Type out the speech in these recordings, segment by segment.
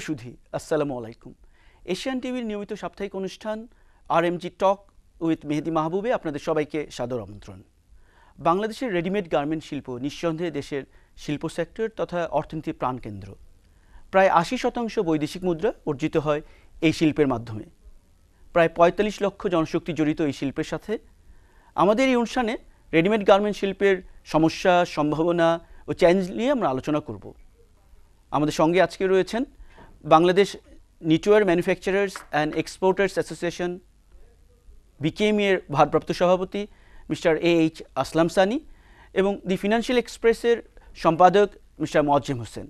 প্রিয় সুধী। আসসালামু আলাইকুম। এশিয়ান টিভির নিয়মিত সাপ্তাহিক অনুষ্ঠান R M G talk with Mehedi Mahbubey আপনাদের সবাইকে সাদর আমন্ত্রণ। বাংলাদেশের রেডিমেড গার্মেন্ট শিল্প নিঃসন্দেহে দেশের শিল্প সেক্টর তথা অর্থনীতির প্রাণকেন্দ্র। প্রায় আশি শতাংশ বৈদেশিক মুদ্রা অর্জিত হয় এই শিল্পের মাধ্যমে। প্রায় পঁয়তাল্লিশ লক্ষ জনশক্তি জড়িত এই শিল্পের সাথে। আমাদের এই অনুষ্ঠানে রেডিমেড গার্মেন্ট শিল্পের সমস্যা, সম্ভাবনা ও চ্যালেঞ্জ নিয়ে আমরা আলোচনা করব। আমাদের সঙ্গে আজকে রয়েছেন Bangladesh knitwear manufacturers and exporters association BKMEA এর ভারপ্রাপ্ত সভাপতি mister A H Aslam Sunny এবং দি ফিনান্সিয়াল এক্সপ্রেসের সম্পাদক mister Moazzem Hossain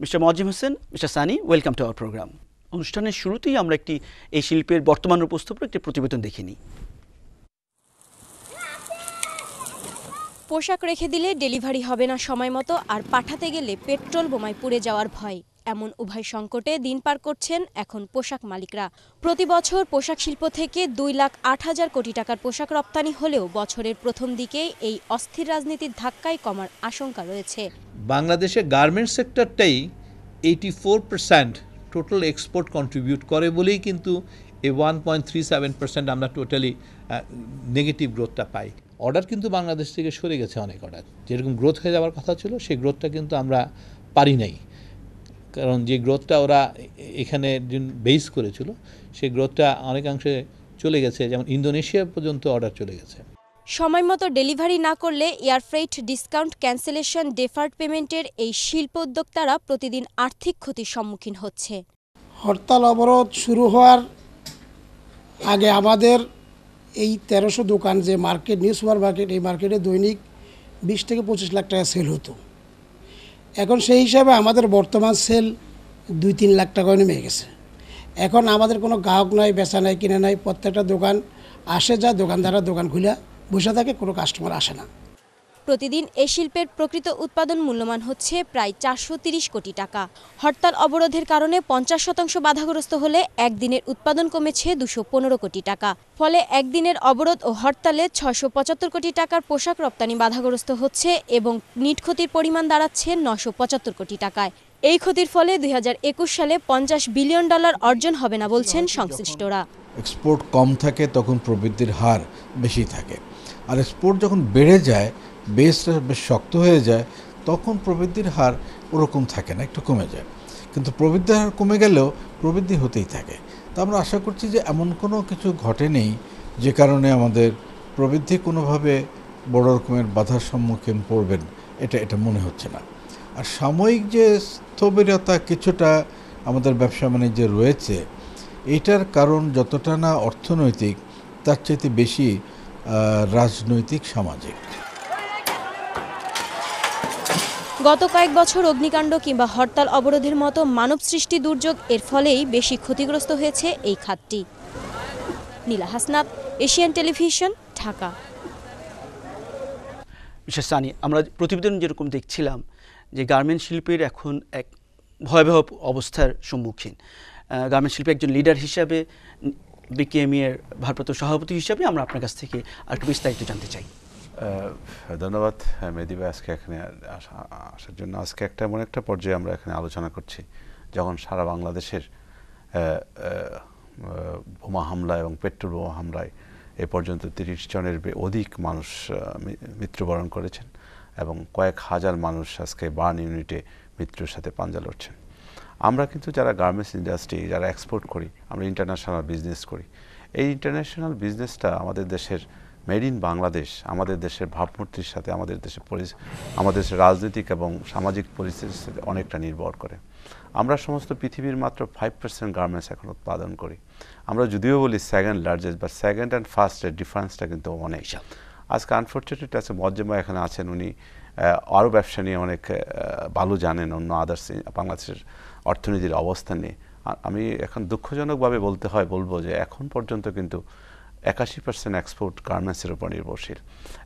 mister Moazzem Hossain mister Sunny welcome to our program অনুষ্ঠানের শুরুতেই আমরা একটি এই শিল্পের বর্তমান উপস্থাপন একটি প্রতিবেদন দেখে নিই। পোশাক রেখে দিলে ডেলিভারি হবে না সময় মতো, আর পাঠাতে গেলে পেট্রোল বোমায় পুড়ে যাওয়ার ভয়। এমন উভয় সংকটে দিন পার করছেন এখন পোশাক মালিকরা। প্রতি বছর পোশাক শিল্প থেকে দুই লাখ আট হাজার কোটি টাকার পোশাক রপ্তানি হলেও বছরের প্রথম দিকে এই অস্থির রাজনীতির ধাক্কায় কমার আশঙ্কা রয়েছে। বাংলাদেশের garments সেক্টরটাই eighty four percent total export contribute করে বলেই কিন্তু এই one point three seven percent আমরা টোটালি নেগেটিভ গ্রোথটা পাই। অর্ডার কিন্তু বাংলাদেশ থেকে সরে গেছে অনেক অর্ডার যেরকম গ্রোথ হয়ে যাওয়ার কথা ছিল, সেই গ্রোথটা কিন্তু আমরা পারি নাই। কারণ যে গ্রোথটা ওরা এখানে বেস করেছিল সেই গ্রোথটা অনেকাংশে চলে গেছে যেমন ইন্দোনেশিয়া পর্যন্ত অর্ডার চলে গেছে। সময় মতো ডেলিভারি না করলে air freight discount cancellation deferred পেমেন্টের এই শিল্প উদ্যোক্তারা প্রতিদিন আর্থিক ক্ষতির সম্মুখীন হচ্ছে। হরতাল অবরোধ শুরু হওয়ার আগে আমাদের এই তেরোশো দোকান যে মার্কেট নিউ সুপার মার্কেট এই মার্কেটে দৈনিক বিশ থেকে পঁচিশ লাখ টাকা সেল হতো। এখন সেই হিসাবে আমাদের বর্তমান সেল দুই তিন লাখ টাকা নেমে গেছে। এখন আমাদের কোনো গ্রাহক নয় বেচা নাই, কিনে নাই, প্রত্যেকটা দোকান আসে যা দোকানদাররা দোকান খুলে বসে থাকে, কোনো কাস্টমার আসে না। প্রতিদিন এই শিল্পের প্রকৃত উৎপাদন মূল্যমান হচ্ছে প্রায় চারশো কোটি টাকা। হরতাল অবরোধের কারণে পঞ্চাশ শতাংশ বাধাগ্রস্ত হলে একদিনের উৎপাদন কমেছে দুশো পনেরো কোটি টাকা। ফলে একদিনের অবরোধ ও হরতালে ছশো কোটি টাকার পোশাক রপ্তানি বাধাগ্রস্ত হচ্ছে এবং নিট ক্ষতির পরিমাণ দাঁড়াচ্ছে নশো পঁচাত্তর কোটি টাকায়। এই ক্ষতির ফলে দুই হাজার একুশ সালে পঞ্চাশ বিলিয়ন ডলার অর্জন হবে না বলছেন সংশ্লিষ্টরা। এক্সপোর্ট কম থাকে তখন প্রবৃদ্ধির হার বেশি থাকে। আর এক্সপোর্ট যখন বেড়ে যায় বেসটা বেশ শক্ত হয়ে যায়, তখন প্রবৃদ্ধির হার ওরকম থাকে না, একটু কমে যায়। কিন্তু প্রবৃদ্ধির হার কমে গেলেও প্রবৃদ্ধি হতেই থাকে। তা আমরা আশা করছি যে এমন কোনো কিছু ঘটেনি যে কারণে আমাদের প্রবৃদ্ধি কোনোভাবে বড় রকমের বাধার সম্মুখীন পড়বেন, এটা এটা মনে হচ্ছে না। আর সাময়িক যে স্থবিরতা কিছুটা আমাদের ব্যবসা বাণিজ্যে রয়েছে, এটার কারণ যতটা না অর্থনৈতিক, তার চাইতে বেশি রাজনৈতিক, সামাজিক। গত কয়েক বছর অগ্নিকাণ্ড কিংবা হরতাল অবরোধের মতো মানব সৃষ্টি দুর্যোগ এর ফলেই বেশি ক্ষতিগ্রস্ত হয়েছে এই খাতটি। Nila Hasnat, Asian television, Dhaka. বিশেষ সানি, আমরা প্রতিবেদন যেরকম দেখছিলাম যে গার্মেন্ট শিল্পের এখন এক ভয়াবহ অবস্থার সম্মুখীন। গার্মেন্ট শিল্পের একজন লিডার হিসাবে বিকেএমই এর ভারপ্রাপ্ত সভাপতি হিসাবে আমরা আপনার কাছ থেকে আর একটু বিস্তারিত জানতে চাই। ধন্যবাদ মেহেদি ভাই আজকে এখানে আসার জন্য। আজকে একটা এমন একটা পর্যায়ে আমরা এখানে আলোচনা করছি, যখন সারা বাংলাদেশের বোমা হামলা এবং পেট্রোল বোমা হামলায় এ পর্যন্ত তিরিশ জনের অধিক মানুষ মৃত্যুবরণ করেছেন এবং কয়েক হাজার মানুষ আজকে বার্ন ইউনিটে মৃত্যুর সাথে পাঞ্জা লড়ছেন। আমরা কিন্তু যারা গার্মেন্টস ইন্ডাস্ট্রি, যারা এক্সপোর্ট করি, আমরা ইন্টারন্যাশনাল বিজনেস করি। এই ইন্টারন্যাশনাল বিজনেসটা আমাদের দেশের মেড ইন বাংলাদেশ আমাদের দেশের ভাবমূর্তির সাথে আমাদের দেশের আমাদের দেশের রাজনৈতিক এবং সামাজিক পরিস্থিতির সাথে অনেকটা নির্ভর করে। আমরা সমস্ত পৃথিবীর মাত্র ফাইভ পার্সেন্ট গার্মেন্টস এখন উৎপাদন করি। আমরা যদিও বলি সেকেন্ড লার্জেস্ট বা সেকেন্ড অ্যান্ড ফার্স্টের ডিফারেন্সটা কিন্তু অনেক। আজকে আনফর্চুনেট আছে মজ্জেমা এখানে আছেন উনি আরও ব্যবসা নিয়ে অনেক ভালো জানেন অন্য আদার্স বাংলাদেশের অর্থনীতির অবস্থা নিয়ে। আমি এখন দুঃখজনকভাবে বলতে হয় বলব যে এখন পর্যন্ত কিন্তু একাশি পার্সেন্ট এক্সপোর্ট গার্মেন্টসের উপর নির্ভরশীল।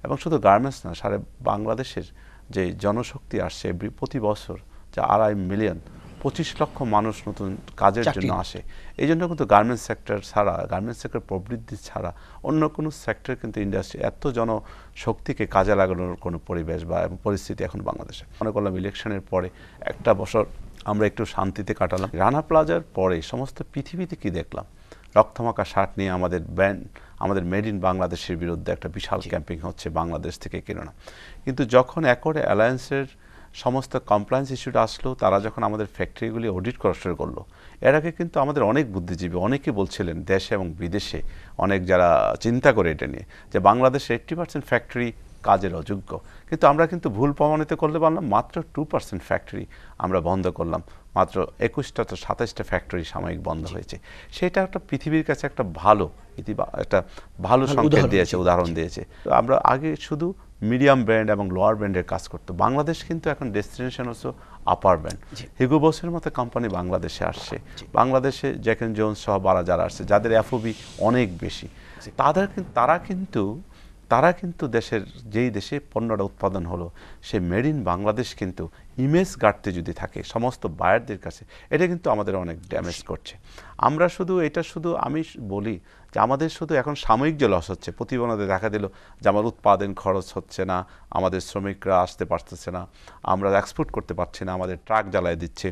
এবং শুধু গার্মেন্টস না সারা বাংলাদেশের যে জনশক্তি আসছে প্রতি বছর যা আড়াই মিলিয়ন পঁচিশ লক্ষ মানুষ নতুন কাজের জন্য আসে। এই জন্য কিন্তু গার্মেন্টস সেক্টর ছাড়া গার্মেন্টস সেক্টর প্রবৃদ্ধি ছাড়া অন্য কোনো সেক্টর কিন্তু ইন্ডাস্ট্রি এত জনশক্তিকে কাজে লাগানোর কোনো পরিবেশ বা পরিস্থিতি এখন বাংলাদেশে। মনে করলাম ইলেকশনের পরে একটা বছর আমরা একটু শান্তিতে কাটালাম। রানা প্লাজার পরে সমস্ত পৃথিবীতে কি দেখলাম? রক্তমাখা শার্ট নিয়ে আমাদের ব্যান্ড আমাদের মেড ইন বাংলাদেশের বিরুদ্ধে একটা বিশাল ক্যাম্পিং হচ্ছে বাংলাদেশ থেকে কেনো না কিন্তু যখন একরে অ্যালায়েন্সের সমস্ত কমপ্লায়েন্স ইস্যুটা আসলো তারা যখন আমাদের ফ্যাক্টরিগুলি অডিট করা শুরু করল এর আগে কিন্তু আমাদের অনেক বুদ্ধিজীবী অনেকে বলছিলেন দেশে এবং বিদেশে অনেক যারা চিন্তা করে এটা নিয়ে যে বাংলাদেশে এইট্টি পার্সেন্ট ফ্যাক্টরি কাজের অযোগ্য। কিন্তু আমরা কিন্তু ভুল প্রমাণিত করতে পারলাম মাত্র টু পার্সেন্ট ফ্যাক্টরি আমরা বন্ধ করলাম। মাত্র একুশটা তো সাতাশটা ফ্যাক্টরি সাময়িক বন্ধ হয়েছে। সেটা একটা পৃথিবীর কাছে একটা ভালো ইতিবা একটা ভালো সংকেত দিয়েছে উদাহরণ দিয়েছে। তো আমরা আগে শুধু মিডিয়াম ব্র্যান্ড এবং লোয়ার ব্র্যান্ডের কাজ করতো। বাংলাদেশ কিন্তু এখন ডেস্টিনেশন হচ্ছে আপার ব্র্যান্ড। হিগো বসের মতো কোম্পানি বাংলাদেশে আসছে। বাংলাদেশে জ্যাকেন জোন্স সহ বারা যারা আসছে যাদের এফওবি অনেক বেশি। তাদের কিন্তু তারা কিন্তু তারা কিন্তু দেশের যেই দেশে পণ্যটা উৎপাদন হলো সে মেড ইন বাংলাদেশ কিন্তু ইমেজ গাড়তে যদি থাকে সমস্ত বায়ারদের কাছে এটা কিন্তু আমাদের অনেক ড্যামেজ করছে। আমরা শুধু এটা শুধু আমি বলি যে আমাদের শুধু এখন সাময়িক যে লস হচ্ছে প্রতিবেদনে দেখা দিল যে আমার উৎপাদন খরচ হচ্ছে না আমাদের শ্রমিকরা আসতে পারতেছে না আমরা এক্সপোর্ট করতে পারছি না আমাদের ট্রাক জ্বালায় দিচ্ছে।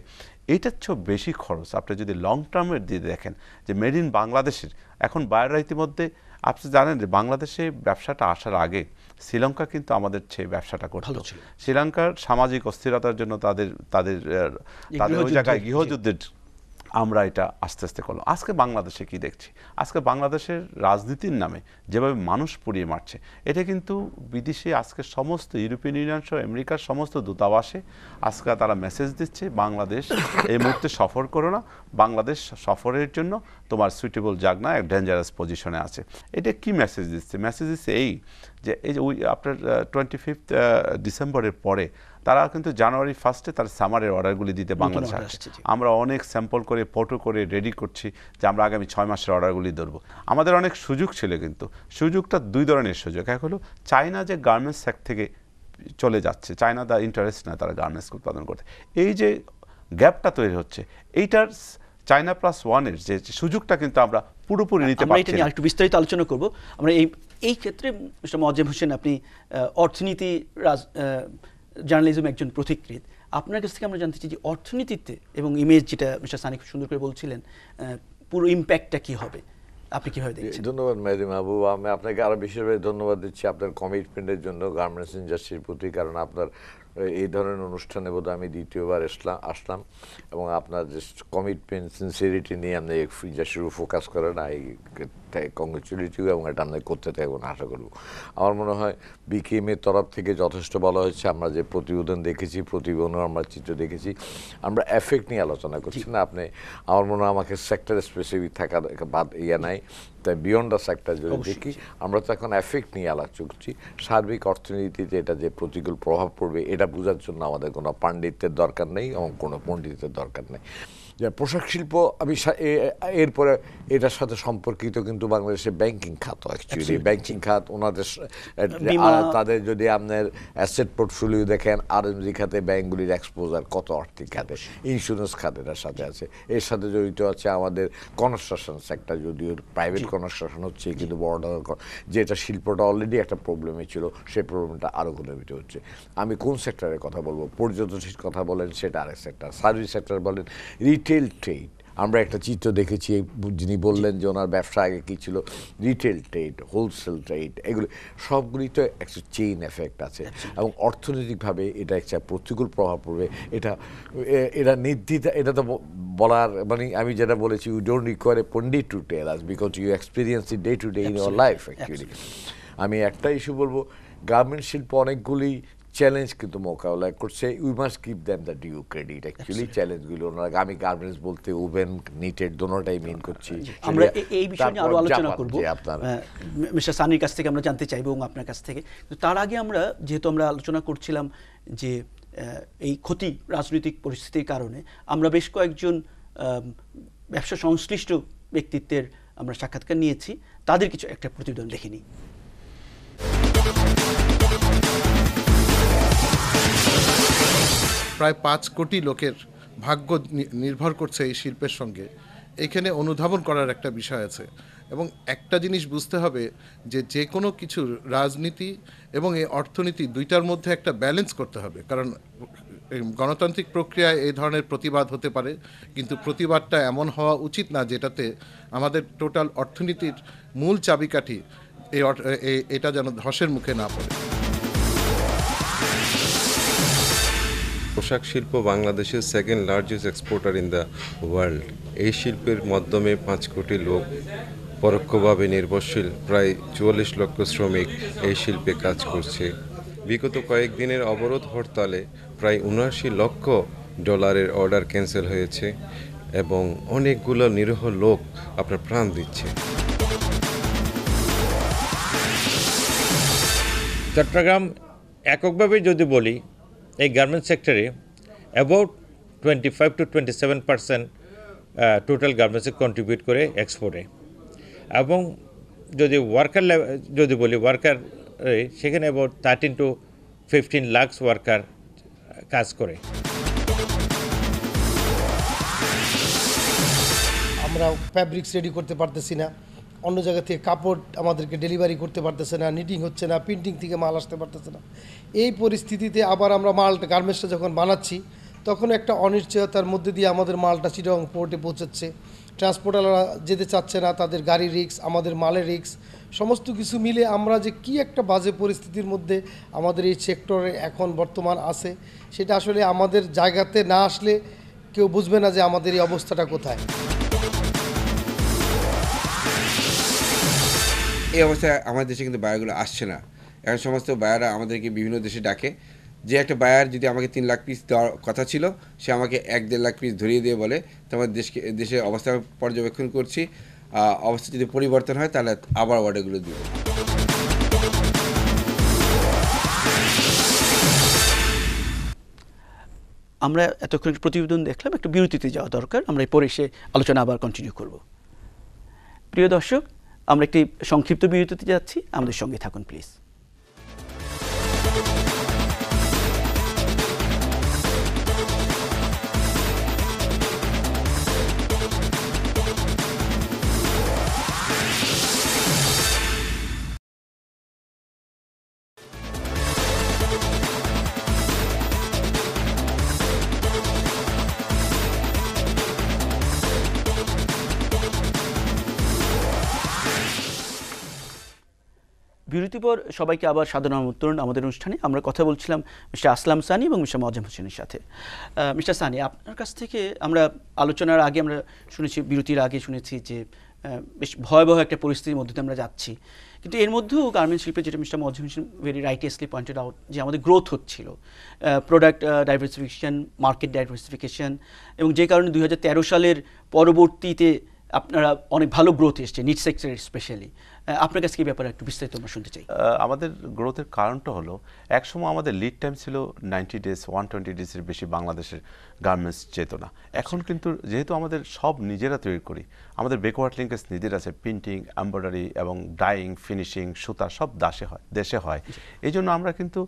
এইটার চেয়েও বেশি খরচ। আপনি যদি লং টার্মের দিয়ে দেখেন যে মেড ইন বাংলাদেশের এখন বায়াররা ইতিমধ্যে আপনি জানেন যে বাংলাদেশে ব্যবসাটা আসার আগে শ্রীলঙ্কা কিন্তু আমাদের চেয়ে ব্যবসাটা করত। শ্রীলঙ্কার সামাজিক অস্থিরতার জন্য তাদের তাদের তাদের ওই জায়গায় গৃহযুদ্ধের আমরা এটা আস্তে আস্তে করলাম। আজকে বাংলাদেশে কি দেখছি? আজকে বাংলাদেশের রাজনীতির নামে যেভাবে মানুষ পুড়িয়ে মারছে, এটা কিন্তু বিদেশে আজকে সমস্ত ইউরোপিয়ান ইউনিয়ন সহ আমেরিকার সমস্ত দূতাবাসে আজকে তারা মেসেজ দিচ্ছে, বাংলাদেশ এই মুহূর্তে সফর করো না। বাংলাদেশ সফরের জন্য তোমার সুইটেবল জাগ না, এক ডেঞ্জারাস পজিশনে আছে। এটা কি মেসেজ দিচ্ছে? মেসেজ দিচ্ছে এই যে এই যে ওই আপনার টোয়েন্টি ফিফথ ডিসেম্বরের পরে তারা কিন্তু জানুয়ারি ফার্স্টে তার সামারের অর্ডারগুলি দিতে বাংলাদেশ আসছে। আমরা অনেক স্যাম্পল করে ফটো করে রেডি করছি যে আমরা আগামী ছয় মাসের অর্ডারগুলি ধরবো। আমাদের অনেক সুযোগ ছিল কিন্তু। সুযোগটা দুই ধরনের সুযোগ। এক হলো চায়না যে গার্মেন্টস সেক্ট থেকে চলে যাচ্ছে চায়না দা ইন্টারেস্ট না তারা গার্মেন্টস উৎপাদন করতে। এই যে গ্যাপটা তৈরি হচ্ছে এইটার চায়না প্লাস ওয়ানের যে সুযোগটা কিন্তু আমরা পুরোপুরি নিতে আমরা এটা নিয়ে। আরেকটু বিস্তারিত আলোচনা করব। আমরা এই এই ক্ষেত্রে মিস্টার মজ্জেম হোসেন আপনি অর্থনীতি রাজ জার্নালিজম একজন প্রতিকৃত। আপনার কাছ থেকে আমরা জানতে চাই যে অর্থনীতিতে এবং ইমেজ যেটা মিস্টার সানি খুব সুন্দর করে বলছিলেন পুরো ইম্প্যাক্টটা কি হবে? আপনি কীভাবে দেখছেন? ধন্যবাদ ম্যাডাম মাহবুব। আমি আপনাকে আরও বিশেষভাবে ধন্যবাদ দিচ্ছি আপনার কমিটমেন্টের জন্য গার্মেন্টস ইন্ডাস্ট্রির প্রতি কারণ আপনার এই ধরনের অনুষ্ঠানে বোধহয় আমি দ্বিতীয়বার আসলাম আসলাম এবং আপনার যে কমিটমেন্ট সিনসিয়ারিটি নিয়ে আপনি ইন্ডাস্ট্রির ফোকাস করেন আই কংগ্রেচুলেট ইউ এবং এটা আমরা করতে থাকবেন আশা করব। আমার মনে হয় বিকেএম এর তরফ থেকে যথেষ্ট বলা হয়েছে আমরা যে প্রতিবেদন দেখেছি প্রতিবেদনও আমরা চিত্র দেখেছি আমরা এফেক্ট নিয়ে আলোচনা করছি না আপনি আমার মনে হয় আমাকে সেক্টর স্পেসিফিক থাকা বাদ ইয়ে নাই তাই বিয়ন্ড দ্য সেক্টর যদি দেখি আমরা তো এখন এফেক্ট নিয়ে আলোচনা করছি। সার্বিক অর্থনীতিতে এটা যে প্রতিকূল প্রভাব পড়বে এটা বোঝার জন্য আমাদের কোনো পাণ্ডিত্যের দরকার নেই এবং কোনো পণ্ডিতের দরকার নেই। যে পোশাক শিল্প আমি এরপরে এটার সাথে সম্পর্কিত কিন্তু বাংলাদেশের ব্যাংকিং খাত অ্যাকচুয়ালি ব্যাংকিং খাত ওনাদের তাদের যদি আপনার অ্যাসেট পোর্টফোলিও দেখেন আর এম জি খাতে ব্যাংকগুলির এক্সপোজার কত আর্থিক খাতে ইন্স্যুরেন্স খাতেটার সাথে আছে। এর সাথে জড়িত আছে আমাদের কনস্ট্রাকশন সেক্টর যদিও প্রাইভেট কনস্ট্রাকশন হচ্ছে কিন্তু বড় যেটা শিল্পটা অলরেডি একটা প্রবলেমে ছিল সেই প্রবলেমটা আরও ঘনীভূত হচ্ছে। আমি কোন সেক্টরের কথা বলব? পর্যটনের কথা বলেন সেটা আরেক সেক্টর সার্ভিস সেক্টর বলেন রিটেল ট্রেড আমরা একটা চিত্র দেখেছি যিনি বললেন যে ওনার ব্যবসা আগে কী ছিল? রিটেল ট্রেড হোলসেল ট্রেড এগুলো সবগুলি তো একটা চেইন এফেক্ট আছে। এবং অর্থনৈতিকভাবে এটা একটা প্রতিকূল প্রভাব পড়বে। এটা এটা নির্দ্বিধ এটা তো বলার মানে আমি যেটা বলেছি you don't require a pundit to tell us because you experience it day to day in your life actually আমি একটা ইস্যু বলব গার্মেন্ট শিল্প অনেকগুলি চ্যালেঞ্জ কিন্তু মোকাবেলা করছে we must give them the due credit actually চ্যালেঞ্জগুলো ওনারা আমি গার্মেন্টস বলতে ওভেন নিটেড দোনোটাই মিন করছি। আমরা এই বিষয় নিয়ে আরও তারপর আলোচনা করব। মিস্টার সানির কাছ থেকে আমরা জানতে চাইব এবং আপনার কাছ থেকে। তার আগে আমরা যেহেতু আমরা আলোচনা করছিলাম যে এই ক্ষতি রাজনৈতিক পরিস্থিতির কারণে আমরা বেশ কয়েকজন ব্যবসা সংশ্লিষ্ট ব্যক্তিত্বের আমরা সাক্ষাৎকার নিয়েছি। তাদের কিছু একটা প্রতিবেদন দেখে প্রায় পাঁচ কোটি লোকের ভাগ্য নির্ভর করছে এই শিল্পের সঙ্গে। এখানে অনুধাবন করার একটা বিষয় আছে এবং একটা জিনিস বুঝতে হবে যে যে কোনো কিছুর রাজনীতি এবং এই অর্থনীতি দুইটার মধ্যে একটা ব্যালেন্স করতে হবে। কারণ গণতান্ত্রিক প্রক্রিয়ায় এই ধরনের প্রতিবাদ হতে পারে, কিন্তু প্রতিবাদটা এমন হওয়া উচিত না যেটাতে আমাদের টোটাল অর্থনীতির মূল চাবিকাঠি এই এটা যেন ধসের মুখে না পড়ে। পোশাক শিল্প বাংলাদেশের second largest exporter in the world এই শিল্পের মাধ্যমে পাঁচ কোটি লোক পরোক্ষভাবে নির্ভরশীল, প্রায় চুয়াল্লিশ লক্ষ শ্রমিক এই শিল্পে কাজ করছে। বিগত কয়েকদিনের অবরোধ হরতালে প্রায় উনআশি লক্ষ ডলারের অর্ডার ক্যান্সেল হয়েছে এবং অনেকগুলো নিরীহ লোক আপনার প্রাণ দিচ্ছে। চট্টগ্রাম এককভাবে যদি বলি এই গার্মেন্টস সেক্টরে about twenty five to twenty seven percent total গার্মেন্টসে কন্ট্রিবিউট করে এক্সপোর্টে এবং যদি ওয়ার্কার যদি বলি ওয়ার্কার সেখানে about thirteen to fifteen lakhs worker কাজ করে। আমরা ফ্যাব্রিক্স রেডি করতে পারতেছি না। অন্য জায়গা থেকে কাপড় আমাদেরকে ডেলিভারি করতে পারতেছে না নিটিং হচ্ছে না প্রিন্টিং থেকে মাল আসতে পারতেছে না। এই পরিস্থিতিতে আবার আমরা মালটা গার্মেন্টসটা যখন বানাচ্ছি, তখন একটা অনিশ্চয়তার মধ্যে দিয়ে আমাদের মালটা চিরং পোর্টে পৌঁছাচ্ছে। ট্রান্সপোর্টাররা যেতে চাচ্ছে না, তাদের গাড়ি রিক্স আমাদের মালের রিক্স সমস্ত কিছু মিলে আমরা যে কি একটা বাজে পরিস্থিতির মধ্যে আমাদের এই সেক্টরে এখন বর্তমান আছে, সেটা আসলে আমাদের জায়গাতে না আসলে কেউ বুঝবে না যে আমাদের এই অবস্থাটা কোথায়। এই অবস্থায় আমাদের দেশে কিন্তু বায়ারগুলো আসছে না। এখন সমস্ত বায়াররা আমাদেরকে বিভিন্ন দেশে ডাকে। যে একটা বায়ার যদি আমাকে তিন লাখ পিস দেওয়ার কথা ছিল, সে আমাকে এক দেড় লাখ পিস ধরিয়ে দিয়ে বলে তোমার দেশকে দেশের অবস্থা পর্যবেক্ষণ করছি। অবস্থা যদি পরিবর্তন হয়, তাহলে আবার অর্ডারগুলো দিব আমরা এতক্ষণ প্রতিবেদন দেখলাম, একটু বিরতিতে যাওয়া দরকার। আমরা পরে এসে আলোচনা আবার কন্টিনিউ করব। প্রিয় দর্শক আমরা একটি সংক্ষিপ্ত বিরতিতে যাচ্ছি। আমাদের সঙ্গে থাকুন প্লিজ বিরতির পর সবাইকে আবার সাধারণ আমন্ত্রণ আমাদের অনুষ্ঠানে। আমরা কথা বলছিলাম মিস্টার আসলাম সানি এবং মিস্টার মজাম হোসেনের সাথে। মিস্টার সানি, আপনার কাছ থেকে আমরা আলোচনার আগে আমরা শুনেছি, বিরতির আগে শুনেছি যে বেশ ভয়াবহ একটা পরিস্থিতির মধ্যে আমরা যাচ্ছি। কিন্তু এর মধ্যেও গার্মেন্ট শিল্পে যেটা mister Mozam Hossain very righteously pointed out যে, আমাদের গ্রোথ হচ্ছিল। প্রোডাক্ট ডাইভার্সিফিকেশন মার্কেট ডাইভার্সিফিকেশন এবং যে কারণে দু হাজার তেরো সালের পরবর্তীতে আপনারা অনেক ভালো গ্রোথ এসছে নিট সেক্টর স্পেশালি আপনার কাছে কি ব্যাপারে একটু বিস্তারিত আমরা শুনতে চাই? আমাদের গ্রোথের কারণটা হলো একসময় আমাদের লিড টাইম ছিল নাইনটি ডেজ ওয়ান টোয়েন্টি ডেজের বেশি বাংলাদেশের গার্মেন্টস যেত না এখন কিন্তু যেহেতু আমাদের সব নিজেরা তৈরি করি আমাদের বেকওয়ার্ড লিঙ্কেজ নিজের আছে প্রিন্টিং এম্ব্রয়ডারি এবং ডাইং ফিনিশিং সুতা সব দাসে হয় দেশে হয়। এই জন্য আমরা কিন্তু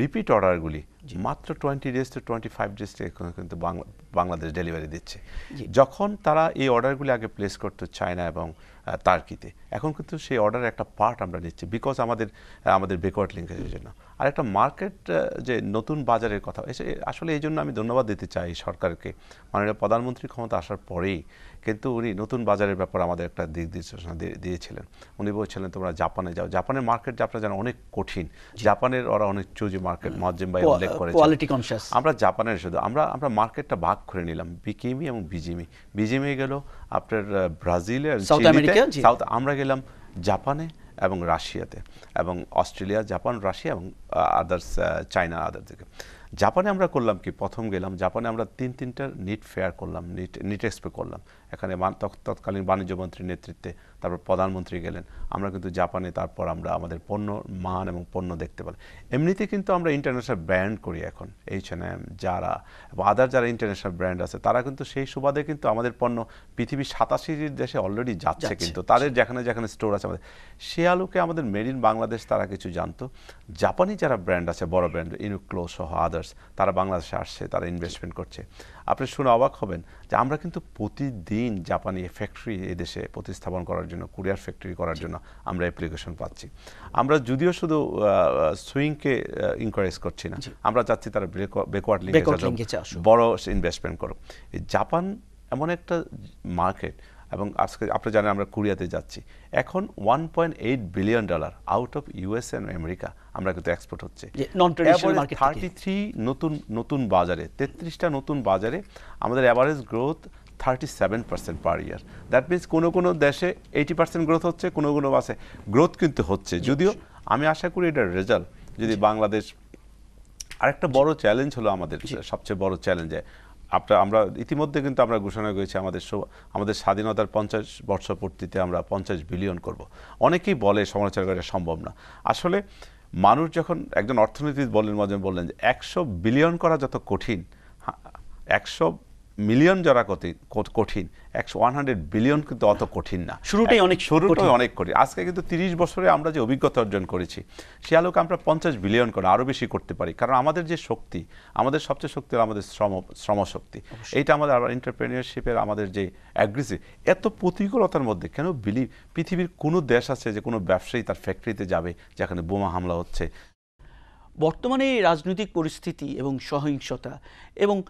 রিপিট অর্ডারগুলি মাত্র twenty days to twenty five days কিন্তু বাংলা বাংলাদেশ ডেলিভারি দিচ্ছে। যখন তারা এই অর্ডারগুলি আগে প্লেস করতো চায়না এবং তার্কিতে এখন কিন্তু সেই অর্ডারের একটা পার্ট আমরা নিচ্ছি বিকজ আমাদের আমাদের বেকওয়ার্ড লিঙ্কেজের জন্য। আর একটা মার্কেট যে নতুন বাজারের কথা। আসলে এই জন্য আমি ধন্যবাদ দিতে চাই সরকারকে। মাননীয় প্রধানমন্ত্রী ক্ষমতা আসার পরেই কিন্তু উনি নতুন বাজারের ব্যাপারে আমাদের একটা দিক নির্দেশনা দিয়েছিলেন। উনি বলছিলেন তোমরা জাপানে যাও। জাপানের মার্কেট যে আপনারা জানেন অনেক কঠিন। জাপানের ওরা অনেক চুজি মার্কেট মজ্জিম ভাই উল্লেখ করে। আমরা জাপানের শুধু আমরা আমরা মার্কেটটা ভাগ করে নিলাম বিকিমি এবং বিজিমি। বিজিমি গেল আপনার ব্রাজিলে America, জি। সাউথ আমরা গেলাম জাপানে। এবং রাশিয়াতে, এবং অস্ট্রেলিয়া, জাপান, রাশিয়া এবং আদার্স চায়না আদার দিকে। জাপানে আমরা করলাম কি? প্রথম গেলাম, জাপানে আমরা তিন, তিনটা নিট ফেয়ার করলাম নিট নিট এক্সপে করলাম। এখানে তৎকালীন বাণিজ্য মন্ত্রীর নেতৃত্বে তারপর প্রধানমন্ত্রী গেলেন। আমরা কিন্তু জাপানে তারপর আমরা আমাদের পণ্য মান এবং পণ্য দেখতে পেলাম এমনিতে কিন্তু আমরা ইন্টারন্যাশনাল ব্র্যান্ড করি এখন এইচ এন এম যারা এবং আদার যারা ইন্টারন্যাশনাল ব্র্যান্ড আছে তারা কিন্তু সেই সুবাদে কিন্তু আমাদের পণ্য পৃথিবীর সাতাশি দেশে অলরেডি যাচ্ছে। কিন্তু। তাদের যেখানে যেখানে স্টোর আছে আমাদের। সে আলোকে আমাদের মেড ইন বাংলাদেশ তারা কিছু জানতো। জাপানি যারা ব্র্যান্ড আছে বড় ব্র্যান্ড ইনুক্লো সহ আদার্স তারা বাংলাদেশে আসছে তারা ইনভেস্টমেন্ট করছে। আপনি শুনে অবাক হবেন যে আমরা কিন্তু প্রতিদিন জাপানি ফ্যাক্টরি এদেশে প্রতিস্থাপন করার জন্য কুরিয়ার ফ্যাক্টরি করার জন্য আমরা অ্যাপ্লিকেশন পাচ্ছি। আমরা যদিও শুধু সুইংকে ইনকারেজ করছি না আমরা চাচ্ছি তারা ব্যাকওয়ার্ড লিঙ্কে বড় ইনভেস্টমেন্ট করুক। জাপান এমন একটা মার্কেট এবং আজকে আপনি জানেন আমরা কোরিয়াতে যাচ্ছি। এখন one point eight billion dollar out of US and America আমরা কিন্তু এক্সপোর্ট হচ্ছে। থার্টি থ্রি নতুন নতুন বাজারে তেত্রিশটা নতুন বাজারে আমাদের average growth thirty seven percent per year that means কোনো কোনো দেশে এইটি পার্সেন্ট গ্রোথ হচ্ছে কোনো কোনো বাসে গ্রোথ কিন্তু হচ্ছে। যদিও আমি আশা করি এটার রেজাল্ট যদি বাংলাদেশ আরেকটা বড় চ্যালেঞ্জ হলো আমাদের সবচেয়ে বড় চ্যালেঞ্জে আপনার আমরা ইতিমধ্যে কিন্তু আমরা ঘোষণা করেছি আমাদের আমাদের স্বাধীনতার পঞ্চাশ বর্ষপূর্তিতে আমরা পঞ্চাশ বিলিয়ন করব। অনেকেই বলে সমালোচনা করা সম্ভব না। আসলে মানুষ যখন একজন অর্থনীতিবিদ বলেন মাঝে বললেন যে একশো বিলিয়ন করা যত কঠিন একশো মিলিয়ন যারা কঠিন একশো ওয়ান হান্ড্রেড বিলিয়ন কিন্তু অত কঠিন না। শুরুটাই অনেক শুরুটাই। অনেক কঠিন। আজকে কিন্তু তিরিশ বছরে আমরা যে অভিজ্ঞতা অর্জন করেছি সে আলোকে আমরা পঞ্চাশ বিলিয়ন করে আরও বেশি করতে পারি। কারণ আমাদের যে শক্তি আমাদের সবচেয়ে শক্তি হলো আমাদের শ্রম শ্রমশক্তি। এইটা আমাদের এন্টারপ্রেনিয়রশিপের আমাদের যে অ্যাগ্রেসিভ এত প্রতিকূলতার মধ্যে কেন বিলি পৃথিবীর কোনো দেশ আছে যে কোনো ব্যবসায়ী তার ফ্যাক্টরিতে যাবে যেখানে বোমা হামলা হচ্ছে? বর্তমানে রাজনৈতিক পরিস্থিতি এবং সহিংসতা এবং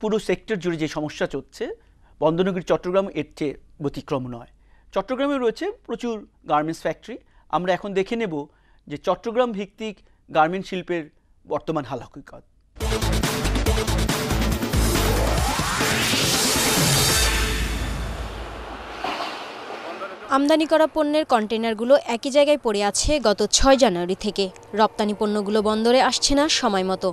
পুরো সেক্টর জুড়ে যে সমস্যা চলছে বন্দনগরী চট্টগ্রাম এর চেয়ে ব্যতিক্রম নয়। চট্টগ্রামে রয়েছে প্রচুর গার্মেন্টস ফ্যাক্টরি আমরা এখন দেখে নেব যে চট্টগ্রাম ভিত্তিক গার্মেন্ট শিল্পের বর্তমান হাল আমদানি করা পণ্যের কন্টেনারগুলো একই জায়গায় পড়ে আছে গত ছয় জানুয়ারি থেকে। রপ্তানি পণ্যগুলো বন্দরে আসছে না সময় মতো।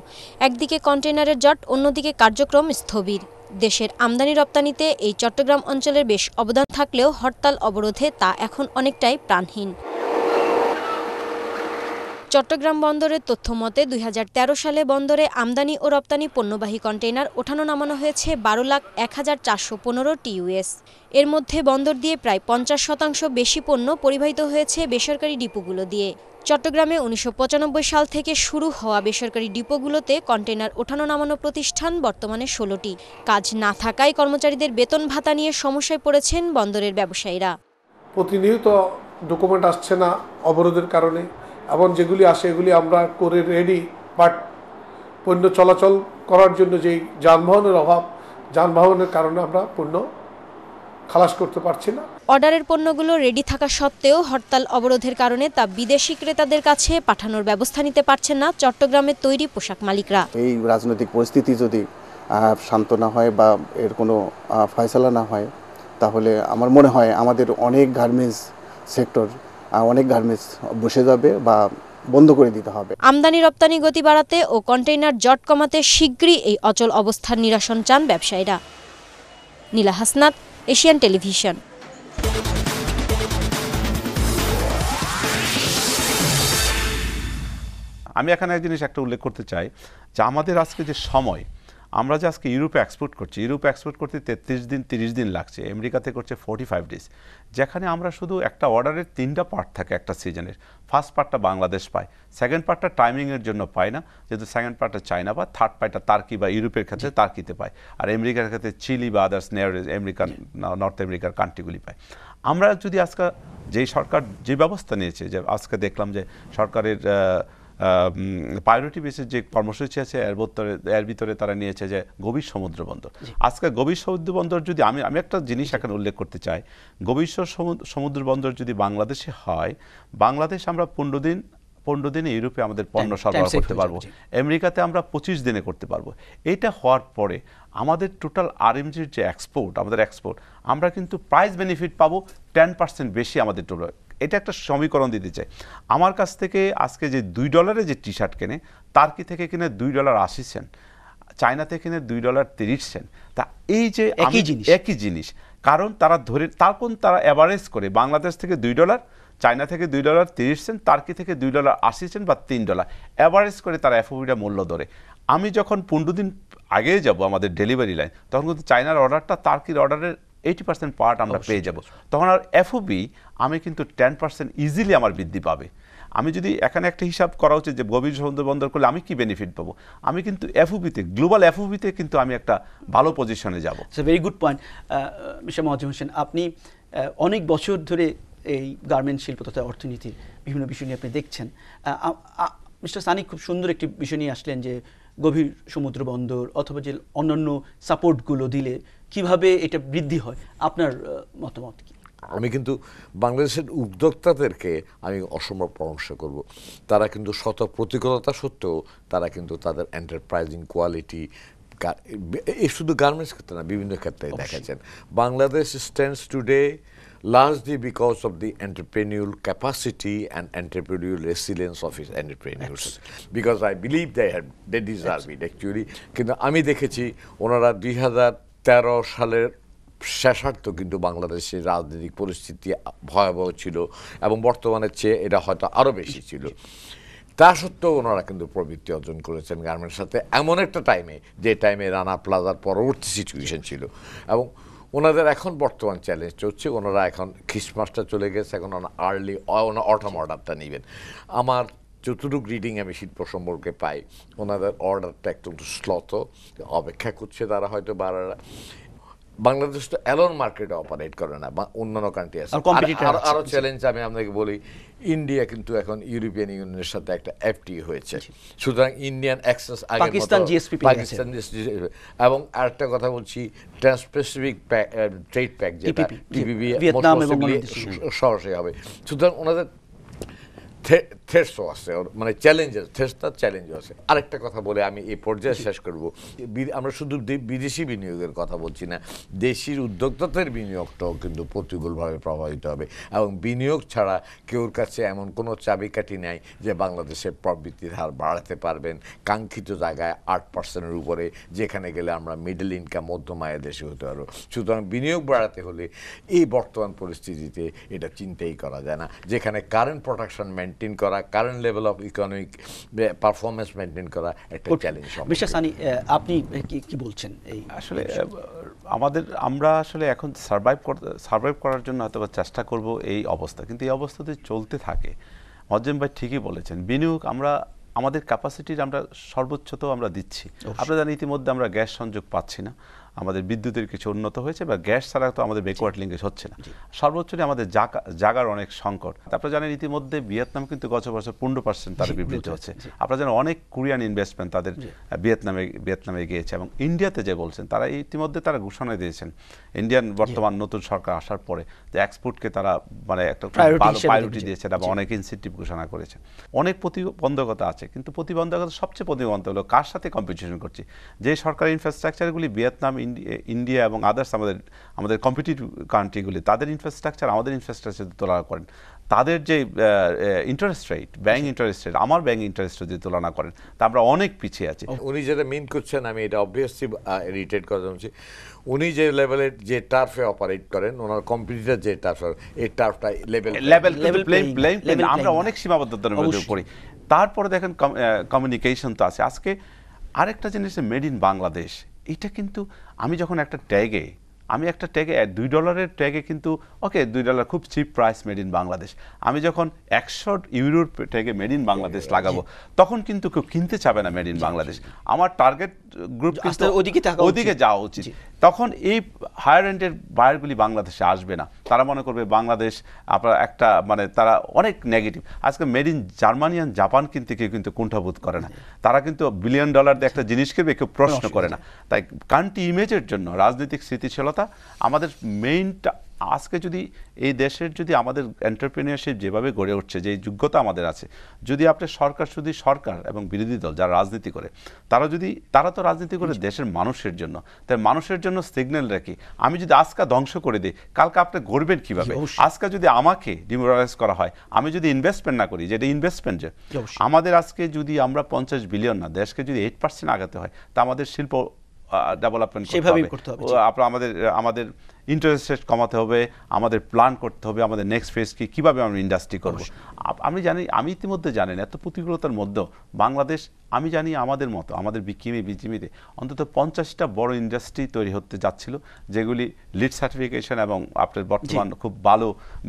একদিকে কন্টেনারের জট, অন্যদিকে কার্যক্রম স্থবির। দেশের আমদানি রপ্তানিতে এই চট্টগ্রাম অঞ্চলের বেশ অবদান থাকলেও হরতাল অবরোধে তা এখন অনেকটাই প্রাণহীন। চট্টগ্রাম বন্দরের তথ্য মতে, দুই হাজার তেরো সালে বন্দরে আমদানি ও রপ্তানি পণ্যবাহী কন্টেইনার ওঠানো নামানো হয়েছে বারো লাখ এক হাজার চারশো পনেরো টিইউএস এর মধ্যে বন্দর দিয়ে প্রায় পঞ্চাশ শতাংশ বেশি পণ্য পরিবাহিত হয়েছে বেসরকারি ডিপোগুলো দিয়ে। চট্টগ্রামে উনিশশো পঁচানব্বই সাল থেকে শুরু হওয়া বেসরকারি ডিপোগুলোতে কন্টেইনার ওঠানো নামানো প্রতিষ্ঠান বর্তমানে ষোলোটি। কাজ না থাকায় কর্মচারীদের বেতন ভাতা নিয়ে সমস্যায় পড়েছেন বন্দরের ব্যবসায়ীরা। প্রতিনিয়ত ডকুমেন্ট আসছে না অবরোধের কারণে। এবং যেগুলি আসে এগুলি আমরা করে রেডি বাট পণ্য চলাচল করার জন্য যেই যানবাহনের অভাব যানবাহনের কারণে আমরা পণ্য খালাস করতে পারছি না। অর্ডারের পণ্যগুলো রেডি থাকা সত্ত্বেও হরতাল অবরোধের কারণে তা বিদেশি ক্রেতাদের কাছে পাঠানোর ব্যবস্থা নিতে পারছেন না চট্টগ্রামের তৈরি পোশাক মালিকরা। এই রাজনৈতিক পরিস্থিতি যদি শান্ত না হয় বা এর কোনো ফয়সালা না হয় তাহলে আমার মনে হয় আমাদের অনেক গার্মেন্টস সেক্টর অনেক গার্মেন্টস বসে যাবে বা বন্ধ করে দিতে হবে। আমদানি রপ্তানি গতি বাড়াতে ও কন্টেইনার জট কমাতে শিগগিরই এই অচল অবস্থার নিরসন চান ব্যবসায়ীরা। Nila Hasnat Asian television. আমি এখানে এক জিনিস একটা উল্লেখ করতে চাই যে আমাদের আজকে যে সময় আমরা যে আজকে ইউরোপে এক্সপোর্ট করছি ইউরোপে এক্সপোর্ট করতে তেত্রিশ দিন তিরিশ দিন লাগছে আমেরিকাতে করছে ফোর্টি ফাইভ ডেজ যেখানে আমরা শুধু একটা অর্ডারের তিনটা পার্ট থাকে একটা সিজনের ফার্স্ট পার্টটা বাংলাদেশ পায় সেকেন্ড পার্টটা টাইমিংয়ের জন্য পায় না যেহেতু সেকেন্ড পার্টটা চায়না বা থার্ড পার্টটা তার্কি বা ইউরোপের ক্ষেত্রে তার্কিতে পায়। আর আমেরিকার ক্ষেত্রে চিলি বা আদার্স নেয়ার আমেরিকান নর্থ আমেরিকার কান্ট্রিগুলি পায়। আমরা যদি আজকে যেই সরকার যে ব্যবস্থা নিয়েছে যে আজকে দেখলাম যে সরকারের প্রায়োরিটি বেসিস যে কর্মসূচি আছে এর ভিতরে এর ভিতরে তারা নিয়েছে যে গভীর সমুদ্র বন্দর। আজকে গভীর সমুদ্র বন্দর যদি আমি আমি একটা জিনিস এখানে উল্লেখ করতে চাই। গভীর সমুদ্র- বন্দর যদি বাংলাদেশে হয় বাংলাদেশ আমরা পনেরো দিন পনেরো দিনে ইউরোপে আমাদের পণ্য সরবরাহ করতে পারব। আমেরিকাতে আমরা পঁচিশ দিনে করতে পারব। এটা হওয়ার পরে আমাদের টোটাল আরএমজির যে এক্সপোর্ট আমাদের এক্সপোর্ট আমরা কিন্তু প্রাইস বেনিফিট পাবো টেন পার্সেন্ট বেশি আমাদের এটা একটা সমীকরণ দিতে চাই। আমার কাছ থেকে আজকে যে দুই ডলারে যে টি শার্ট কেনে তার্কি থেকে কিনে দুই ডলার আশি সেন্ট? চায়না থেকে কিনে দুই ডলার তিরিশ সেন্ট। তা এই যে একই জিনিস। একই জিনিস। কারণ তারা ধরে তার কোন তারা অ্যাভারেজ করে? বাংলাদেশ থেকে দুই ডলার চায়না থেকে দুই ডলার তিরিশ সেন্ট তার্কি থেকে দুই ডলার আশি সেন্ট বা তিন ডলার? অ্যাভারেজ করে তারা এফওবিটা মূল্য ধরে। আমি যখন পনেরো দিন আগে যাব আমাদের ডেলিভারি লাইন তখন কিন্তু চায়নার অর্ডারটা তার্কির অর্ডারের এইটি পার্সেন্ট পার্ট আমরা পেয়ে যাব। তখন আর এফওবি আমি কিন্তু টেন পার্সেন্ট ইজিলি আমার বৃদ্ধি পাবে। আমি যদি এখানে একটা হিসাব করা উচিত যে গভীর সমুদ্র বন্দর করলে আমি কি বেনিফিট পাবো? আমি কিন্তু এফওবিতে গ্লোবাল এফওবিতে কিন্তু আমি একটা ভালো পজিশনে যাব। Very good point mister Mahajim Hossain আপনি অনেক বছর ধরে এই গার্মেন্ট শিল্প তথা অর্থনীতির বিভিন্ন বিষয় নিয়ে আপনি দেখছেন। মিস্টার সানি খুব সুন্দর একটি বিষয় নিয়ে আসলেন যে গভীর সমুদ্র বন্দর অথবা যে অন্যান্য সাপোর্টগুলো দিলে কীভাবে এটা বৃদ্ধি হয়? আপনার মতামত কি? আমি কিন্তু বাংলাদেশের উদ্যোক্তাদেরকে আমি অসম্ভব পরামর্শ করব। তারা কিন্তু শত প্রতিকূলতা সত্ত্বেও তারা কিন্তু তাদের এন্টারপ্রাইজিং কোয়ালিটি এই শুধু গার্মেন্টস ক্ষেত্রে না বিভিন্ন ক্ষেত্রে দেখেছেন। Bangladesh stands today largely because of the entrepreneurial capacity and entrepreneurial resilience of its entrepreneurs. Because I believe they have they deserve it actually. কিন্তু আমি দেখেছি ওনারা দুই হাজার তেরো সালের শেষার্থ কিন্তু বাংলাদেশের রাজনৈতিক পরিস্থিতি ভয়াবহ ছিল এবং বর্তমানের চেয়ে এটা হয়তো আরও বেশি ছিল। তা সত্ত্বেও ওনারা কিন্তু প্রবৃত্তি অর্জন করেছেন গার্মেন্টের সাথে এমন একটা টাইমে যে টাইমে রানা প্লাজার পরবর্তী সিচুয়েশন ছিল। এবং ওনাদের এখন বর্তমান চ্যালেঞ্জ হচ্ছে ওনারা এখন খ্রিসমাসটা চলে গেছে, এখন আর্লি অটম অর্ডারটা নেবেন। আমার যতটুকু রিডিং আমি শিল্প সম্পর্কে পাই। ওনাদের অর্ডারটা একটু স্লত অপেক্ষা করছে তারা হয়তো বারারা বাংলাদেশ তো অ্যালোন মার্কেটে অপারেট করে না বা অন্যান্য কান্ট্রি আছে। আর competitor আর- আছে, আরও জি। চ্যালেঞ্জ আমি আপনাকে বলি ইন্ডিয়া কিন্তু এখন ইউরোপিয়ান ইউনিয়নের সাথে একটা এফটি হয়েছে। সুতরাং ইন্ডিয়ান অ্যাক্সেস পাকিস্তান গেছে। পাকিস্তান এবং আরেকটা কথা বলছি ট্রান্সপ্যাসিফিক ট্রেড প্যাক যেটা বাংলাদেশ। সরাসরি হবে। সুতরাং ওনাদের থেটসও আছে মানে চ্যালেঞ্জেস থেটসটা চ্যালেঞ্জও আছে। আরেকটা কথা বলে আমি এই পর্যায়ে শেষ করব। আমরা শুধু বিদেশি বিনিয়োগের কথা বলছি না দেশির উদ্যোক্তাদের বিনিয়োগটাও কিন্তু প্রতিকূলভাবে প্রভাবিত হবে। এবং বিনিয়োগ ছাড়া কেউর কাছে এমন কোনো চাবিকাঠি নাই যে বাংলাদেশের প্রবৃত্তির হার বাড়াতে পারবেন। কাঙ্ক্ষিত জায়গায় আট পার্সেন্টের উপরে যেখানে গেলে আমরা মিডল ইনকাম মধ্যম আয়ের দেশে হতে পারব। সুতরাং বিনিয়োগ বাড়াতে হলে এই বর্তমান পরিস্থিতিতে এটা চিন্তাই করা যায় না। যেখানে কারেন্ট প্রোডাকশন মেনটেন করা current level of economic performance maintain করা একটা চ্যালেঞ্জ সানি আহ, আপনি কি বলছেন এই আসলে আমাদের আমরা আসলে এখন সার্ভাইভ সার্ভাইভ করার জন্য হয়তো বা চেষ্টা করব এই অবস্থা কিন্তু এই অবস্থা যদি চলতে থাকে মজ্জেম ভাই ঠিকই বলেছেন বিনিয়োগ আমরা আমাদের ক্যাপাসিটির আমরা সর্বোচ্চ তো আমরা দিচ্ছি। আপনারা জানেন ইতিমধ্যে আমরা গ্যাস সংযোগ পাচ্ছি না। আমাদের বিদ্যুতের কিছু উন্নত হয়েছে বা গ্যাস ছাড়া তো আমাদের ব্যাকওয়ার্ড লিঙ্কেজ হচ্ছে না। সর্বোচ্চটি আমাদের জাগা- জাগার অনেক সংকট। আপনারা জানেন ইতিমধ্যে ভিয়েতনাম কিন্তু গত বছর পনেরো পার্সেন্ট তাদের বিবৃতি হচ্ছে। আপনারা জানেন অনেক কোরিয়ান ইনভেস্টমেন্ট তাদের ভিয়েতনামে ভিয়েতনামে গিয়েছে এবং ইন্ডিয়াতে যে বলছেন তারা ইতিমধ্যে তারা ঘোষণা দিয়েছেন ইন্ডিয়ান বর্তমান নতুন সরকার আসার পরে যে এক্সপোর্টকে তারা মানে একটা প্রায়োরিটি। দিয়েছেন এবং অনেক ইনসেন্টিভ ঘোষণা করেছে। অনেক প্রতিবন্ধকতা আছে কিন্তু প্রতিবন্ধকতা সবচেয়ে প্রতিবন্ধক হলো কার সাথে কম্পিটিশন করছি? যে সরকারি ইনফ্রাস্ট্রাকচারগুলি ভিয়েতনাম ইন্ডিয়া এবং আদার্স আমাদের আমাদের কম্পিটিটিভ কান্ট্রিগুলি তাদের ইনফ্রাস্ট্রাকচার আমাদের ইনফ্রাস্ট্রাকচার তুলনা করেন তাদের যে interest rate bank interest rate আমার ব্যাংক ইন্টারেস্ট যদি তুলনা করেন তা আমরা অনেক পিছিয়ে আছি। উনি যেটা মিন করছেন আমি এটা অবভিয়াসলি রিটেট করা যাচ্ছি উনি যে লেভেলের যে টার্ফে অপারেট করেন ওনার কম্পিটিটার যে টার্ফ এই টার্ফটা লেভেল লেভেল প্লেইং আমরা অনেক সীমাবদ্ধতার মধ্যে পড়ি। তারপরে দেখেন কমিউনিকেশন তো আছে। আজকে আরেকটা জিনিস মেড ইন বাংলাদেশ এটা কিন্তু আমি যখন একটা ট্যাগে আমি একটা ট্যাগে দুই ডলারের ট্যাগে কিন্তু ওকে দুই ডলার খুব cheap price made in Bangladesh আমি যখন একশো ইউরোর ট্যাগে মেড ইন বাংলাদেশ লাগাবো তখন কিন্তু কেউ কিনতে চাবে না মেড ইন বাংলাদেশ আমার টার্গেট গ্রুপ ওদিকে যাওয়া উচিত। তখন এই হায়ার এন্ডের বায়ারগুলি বাংলাদেশে আসবে না। তারা মনে করবে বাংলাদেশ আপনার একটা মানে তারা অনেক নেগেটিভ আজকে মেড ইন জার্মানিয়ান জাপান কিন্তু কেউ কিন্তু কুণ্ঠাবোধ করে না। তারা কিন্তু বিলিয়ন ডলার দিয়ে একটা জিনিস কিনবে কেউ প্রশ্ন করে না। তাই কান্ট্রি ইমেজের জন্য রাজনৈতিক স্থিতিশীলতা আমাদের মেইনটা আজকে যদি এই দেশের যদি আমাদের এন্টারপ্রিনিয়রশিপ যেভাবে গড়ে উঠছে যে যোগ্যতা আমাদের আছে যদি আপনি সরকার শুধু সরকার এবং বিরোধী দল যারা রাজনীতি করে তারা যদি তারা তো রাজনীতি করে দেশের মানুষের জন্য। তাই মানুষের জন্য সিগন্যাল রাখি। আমি যদি আজকে ধ্বংস করে দিই কালকে আপনি গড়বেন কীভাবে? আজকে যদি আমাকে ডিমোরালাইজ করা হয় আমি যদি ইনভেস্টমেন্ট না করি যেটা ইনভেস্টমেন্ট যে আমাদের আজকে যদি আমরা পঞ্চাশ বিলিয়ন না দেশকে যদি এইট পার্সেন্ট আগাতে হয় তা আমাদের শিল্প ডেভেলপমেন্ট সেভাবেই করতে হবে, আপনার আমাদের আমাদের ইন্টারেস্ট রেট কমাতে হবে আমাদের প্ল্যান করতে হবে আমাদের নেক্সট ফেজ কি কীভাবে আমরা ইন্ডাস্ট্রি করব? আমি জানি আমি ইতিমধ্যে জানেন এত প্রতিকূলতার মধ্যেও বাংলাদেশ আমি জানি আমাদের মতো আমাদের বিকিমি বিজিমিতে অন্তত পঞ্চাশটা বড় ইন্ডাস্ট্রি তৈরি হতে যাচ্ছিল যেগুলি লিড সার্টিফিকেশন এবং আপনার বর্তমান খুব ভালো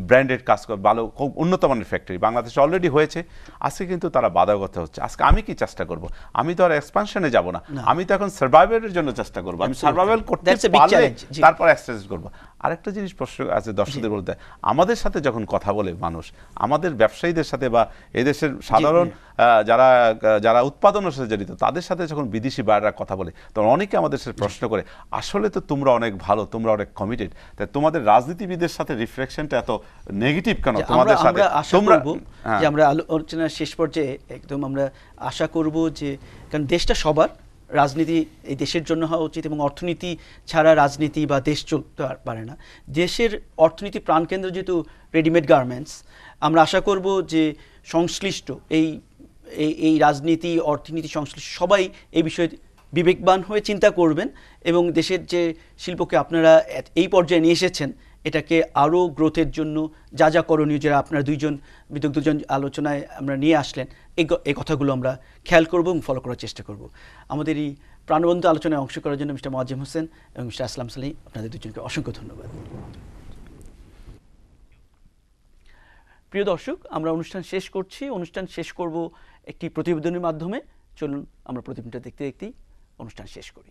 ব্র্যান্ডেড কাজ করে ভালো খুব উন্নত মানের ফ্যাক্টরি বাংলাদেশে অলরেডি হয়েছে আজকে কিন্তু তারা বাধাগত হচ্ছে। আজকে আমি কি চেষ্টা করব? আমি তো আর এক্সপানশনে যাব না। আমি তো এখন সার্ভাইভালের জন্য চেষ্টা করব। আমি. সার্ভাইভাল করতে পারলে তারপর এক্সচেঞ্জ করব। আরেকটা জিনিস প্রশ্ন আছে দর্শকদের বলতে আমাদের সাথে যখন কথা বলে মানুষ আমাদের ব্যবসায়ীদের সাথে বা এদেশের সাধারণ যারা যারা উৎপাদনের সাথে জড়িত তাদের সাথে যখন বিদেশি বাইরেরা কথা বলে তখন অনেকে আমাদের সাথে প্রশ্ন করে আসলে তো তোমরা অনেক ভালো তোমরা অনেক কমিটেড তাই তোমাদের রাজনীতিবিদের সাথে রিফ্লেকশনটা এত নেগেটিভ কেন? তোমাদের সাথে তোমরা হ্যাঁ। যে আমরা আলোচনার শেষ পর্যায়ে একদম আমরা আশা করব যে কারণ দেশটা সবার রাজনীতি এই দেশের জন্য হওয়া উচিত এবং অর্থনীতি ছাড়া রাজনীতি বা দেশ চলতে পারে না। দেশের অর্থনীতি প্রাণকেন্দ্র যেহেতু রেডিমেড গার্মেন্টস আমরা আশা করব যে সংশ্লিষ্ট এই এই রাজনীতি, অর্থনীতি সংশ্লিষ্ট সবাই এই বিষয়ে বিবেকবান হয়ে চিন্তা করবেন এবং দেশের যে শিল্পকে আপনারা এই পর্যায়ে নিয়ে এসেছেন এটাকে আরও গ্রোথের জন্য যা যা করণীয় যারা আপনারা দুইজন, বিদগ্ধ দুজন আলোচনায় আমরা নিয়ে আসলেন, এই কথাগুলো আমরা খেয়াল করব এবং ফলো করার চেষ্টা করব। আমাদের এই প্রাণবন্ত আলোচনায় অংশ করার জন্য মিস্টার মোয়াজ্জেম হোসেন এবং মিস্টার আসলাম সালি আপনাদের দুজনকে অসংখ্য ধন্যবাদ। প্রিয় দর্শক, আমরা অনুষ্ঠান শেষ করছি। অনুষ্ঠান শেষ করব একটি প্রতিবেদনের মাধ্যমে। চলুন আমরা প্রতিবেদনটা দেখতে দেখতেই অনুষ্ঠান শেষ করি।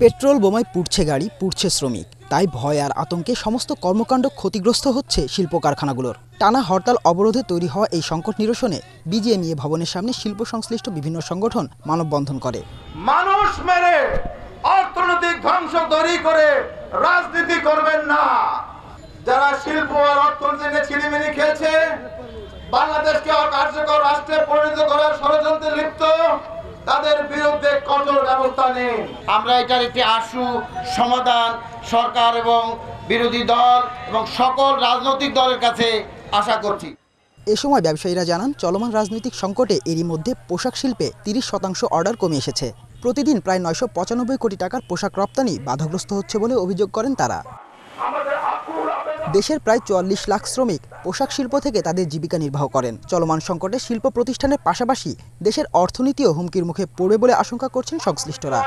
পেট্রোল বোমায় পুড়ছে গাড়ি পুড়ছে শ্রমিক। তাই ভয় আর আতঙ্কে সমস্ত কর্মকাণ্ড ক্ষতিগ্রস্ত হচ্ছে শিল্প কারখানাগুলোর। টানা হরতাল অবরোধে তৈরি হওয়া এই সংকট নিরসনে বিজিএমইএ ভবনের সামনে শিল্প সংশ্লিষ্ট বিভিন্ন সংগঠন মানববন্ধন করে। মানুষ মেরে অর্থনৈতিক ধ্বংস তৈরি করে রাজনীতি করবেন না। যারা শিল্প আর অর্থনীতিকে ছিনিমিনি খেলছে বাংলাদেশকে অকার্যকর রাষ্ট্রে পরিণত করার ষড়যন্ত্রে লিপ্ত তাদের বিরুদ্ধে কঠোর ব্যবস্থা নিন। আমরা এটার একটি আশু সমাধান সরকার এবং বিরোধী দল এবং সকল রাজনৈতিক দলের কাছে আশা করছি। এ সময় ব্যবসায়ীরা জানান চলমান রাজনৈতিক সংকটে এরই মধ্যে পোশাক শিল্পে তিরিশ শতাংশ অর্ডার কমে এসেছে। প্রতিদিন প্রায় নয়শো পঁচানব্বই কোটি টাকার পোশাক রপ্তানি বাধাগ্রস্ত হচ্ছে বলে অভিযোগ করেন তারা। দেশের প্রায় চুয়াল্লিশ লাখ শ্রমিক পোশাক শিল্প থেকে তাদের জীবিকা নির্বাহ করেন। চলমান সংকটে শিল্প প্রতিষ্ঠানের পাশাপাশি দেশের অর্থনীতিও হুমকির মুখে পড়বে বলে আশঙ্কা করছেন সংশ্লিষ্টরা।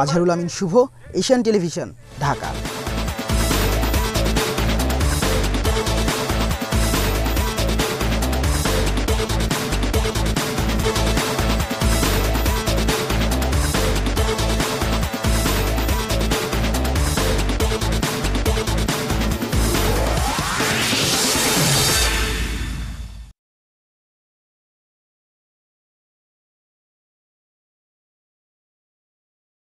Majharul Amin Shuvo Asian television Dhaka.